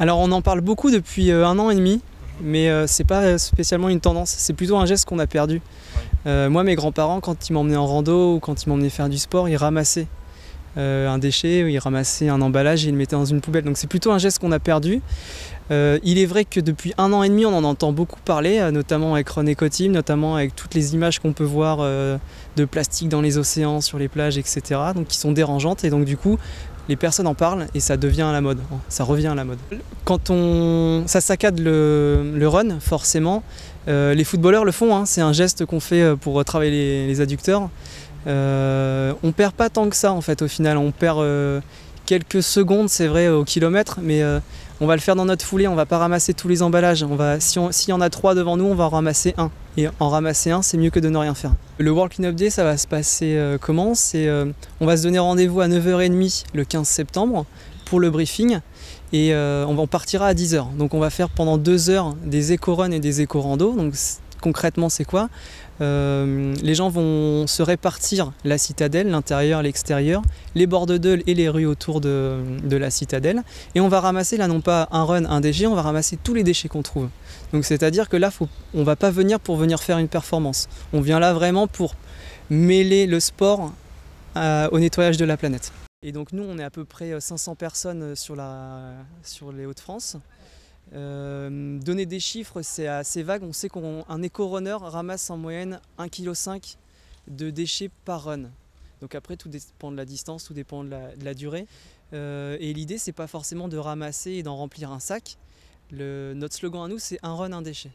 Alors on en parle beaucoup depuis euh, un an et demi, mais euh, c'est pas spécialement une tendance, c'est plutôt un geste qu'on a perdu. Euh, moi mes grands-parents quand ils m'emmenaient en rando ou quand ils m'emmenaient faire du sport, ils ramassaient un déchet, ils ramassaient un emballage et ils le mettaient dans une poubelle. Donc c'est plutôt un geste qu'on a perdu. Euh, il est vrai que depuis un an et demi on en entend beaucoup parler, euh, notamment avec René Cotim, notamment avec toutes les images qu'on peut voir euh, de plastique dans les océans, sur les plages, etc. Donc qui sont dérangeantes et donc du coup les personnes en parlent et ça devient à la mode, ça revient à la mode. Quand on, ça saccade le, run, forcément, les footballeurs le font, hein. c'est un geste qu'on fait pour travailler les, adducteurs. Euh, on perd pas tant que ça en fait au final, on perd quelques secondes c'est vrai au kilomètre, mais on va le faire dans notre foulée, on va pas ramasser tous les emballages. On va, si s'il y en a trois devant nous, on va en ramasser un. Et en ramasser un, c'est mieux que de ne rien faire. Le World Cleanup Day, ça va se passer euh, comment? Euh, On va se donner rendez-vous à 9h30 le 15 septembre pour le briefing. Et euh, on partira à 10h. Donc on va faire pendant deux heures des éco-runs et des éco-randos. Donc concrètement, c'est quoi Euh, Les gens vont se répartir la citadelle, l'intérieur, l'extérieur, les bords de et les rues autour de, la citadelle. Et on va ramasser là non pas un run, un déchet, on va ramasser tous les déchets qu'on trouve. Donc c'est-à-dire que là, faut, on va pas venir pour venir faire une performance. On vient là vraiment pour mêler le sport à- au nettoyage de la planète. Et donc nous, on est à peu près euh, 500 personnes euh, sur, la, sur les Hauts-de-France. Euh, donner des chiffres, c'est assez vague. On sait qu'un éco-runner ramasse en moyenne 1,5 kg de déchets par run. Donc après, tout dépend de la distance, tout dépend de la, durée. Euh, et l'idée, c'est pas forcément de ramasser et d'en remplir un sac. Notre slogan à nous, c'est un run, un déchet.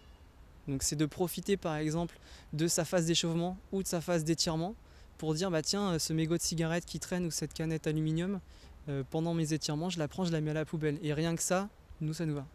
Donc c'est de profiter par exemple de sa phase d'échauffement ou de sa phase d'étirement pour dire bah tiens ce mégot de cigarette qui traîne ou cette canette aluminium euh, pendant mes étirements je la prends je la mets à la poubelle et rien que ça nous ça nous va.